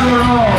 rock and roll.